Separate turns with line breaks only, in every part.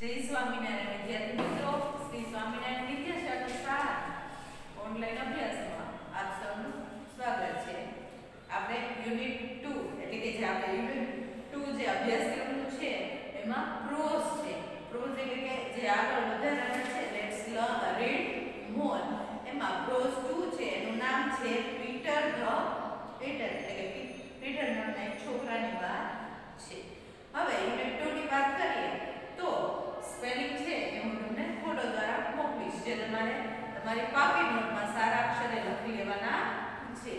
જય સ્વામિનારાયણ વિદ્યાર્થી મિત્રો, શ્રી સ્વામિનારાયણ વિદ્યાશાળા શાળા ઓનલાઈન અભ્યાસમાં આપ સૌનું સ્વાગત છે. આપણે યુનિટ ટુ એટલે કે જે આપણે યુનિટ ટુ જે અભ્યાસક્રમનું છે, એમાં પ્રોઝ છે. પ્રોઝ એટલે કે જે આગળ વધારાના છે લેટ્સ લર્ન રીડ મોર એમાં પ્રોઝ ટુ છે, એનું નામ છે પીટર ધ પીટર એટલે કે પીટર નામના એક છોકરાની વાત છે. હવે યુનિટ 2 વાત કરીએ તો સ્પેલિંગ છે એ હું તમને ફોટો દ્વારા મોકલીશ, જે તમારે તમારી પાકી નોટમાં સારા અક્ષરે લખી લેવાના છે.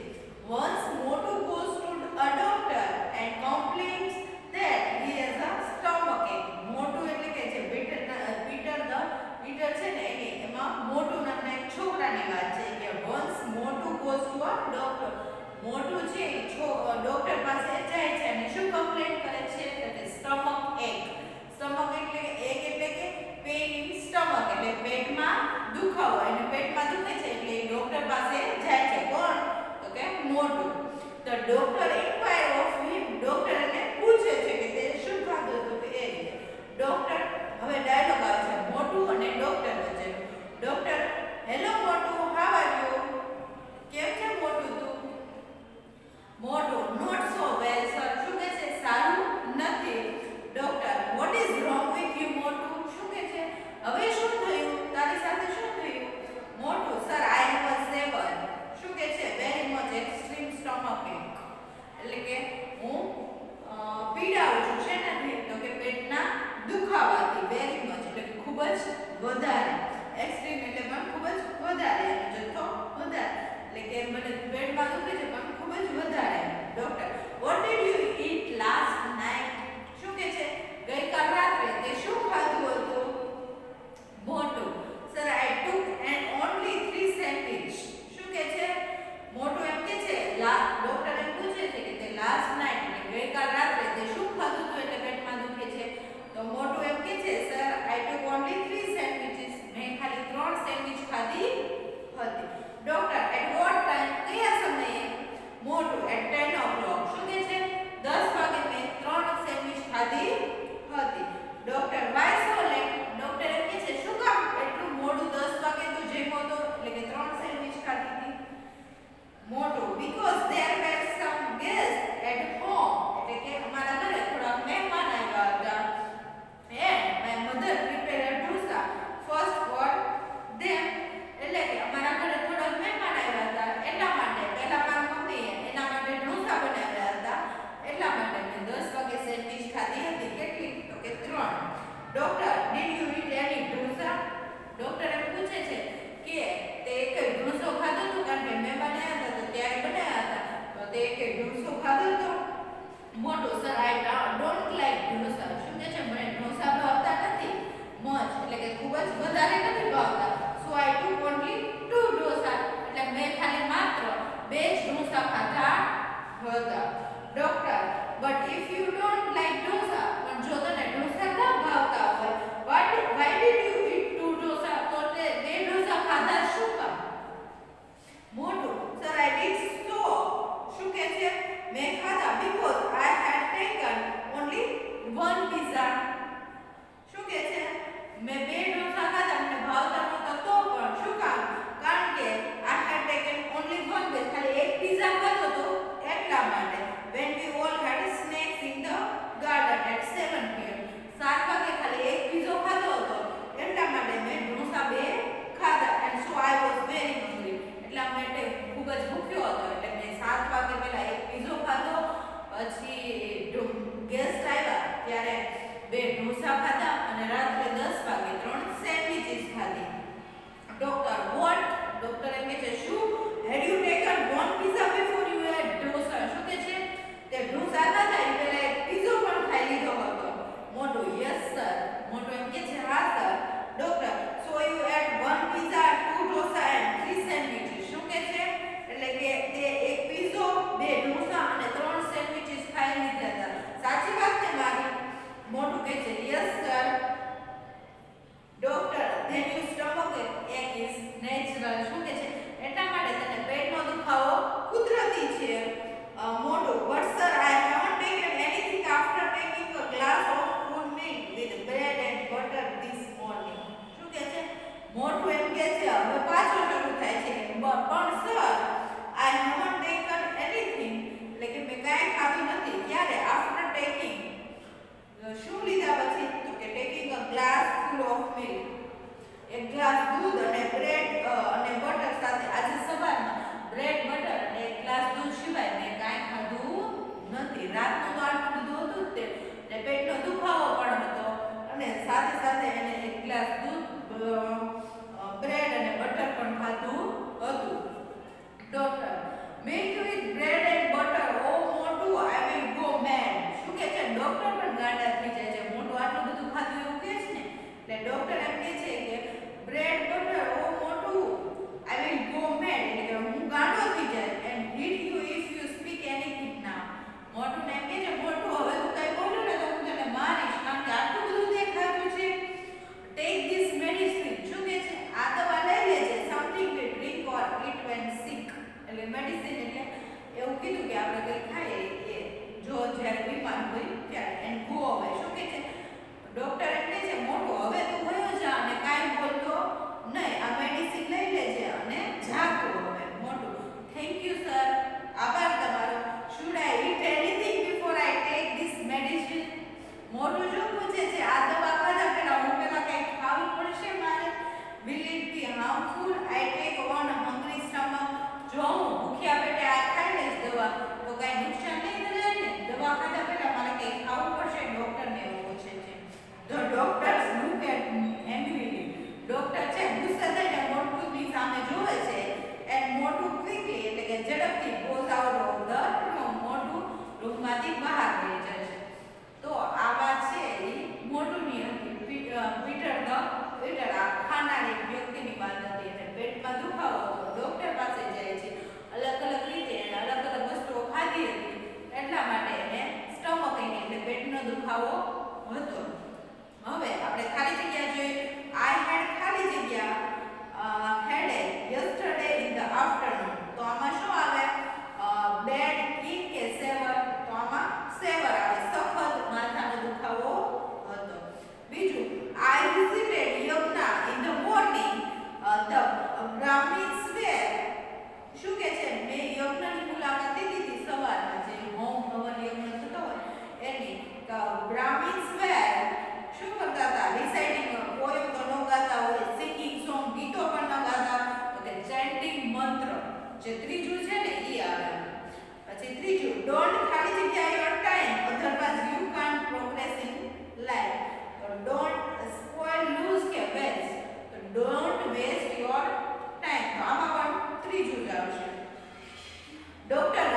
Once Motu goes to a doctor and complains that he has a stomach એક મોટો એટલે કે જે પીટર પીટર ધ પીટર છે ને એને, એમાં મોટો નામના એક છોકરાની વાત છે કે વન્સ મોટો ગોઝ ટુ અ ડોક્ટર મોટો છે ડોક્ટર પાસે જાય છે અને શું કમ્પ્લેન્ટ કરે છે? દુખાવો એને પેટમાં દુખે છે એટલે એ ડોક્ટર પાસે જાય છે. કોણ તો કે મોટું. તો ડોક્ટર ઇન્ક્વાયર ઓફ વધારે. એક્સટ્રીમ એટલે પણ ખૂબ જ વધારે. જથ્થો વધારે. એટલે કે મને પેટમાં દુખે છે પણ ખૂબ જ વધારે. ડોક્ટર વોટ ડીડ ખૂબ જ વધારે નથી ભાવતા. So I to only two dosa એટલે મેં ખાલી માત્ર બે જ ઢોસા ખાધા હતા. Junk food I take on hungry stomach જો હું ભૂખ્યા પેટે આ ખાઈ લઈશ દવા, તો કાંઈ નુકસાન નહીં થાય ને દવા ખાધા પહેલાં મારે કંઈ ખાવું પડશે? ડૉક્ટરને એવું પૂછે છે. The doctors look at angry doctor છે ગુસ્સે થઈને મોટું સામે જોવે છે and Motu quick Falou? mandou. Test your time તો આમાં પણ ત્રીજું જ આવશે. Doctor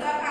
Vamos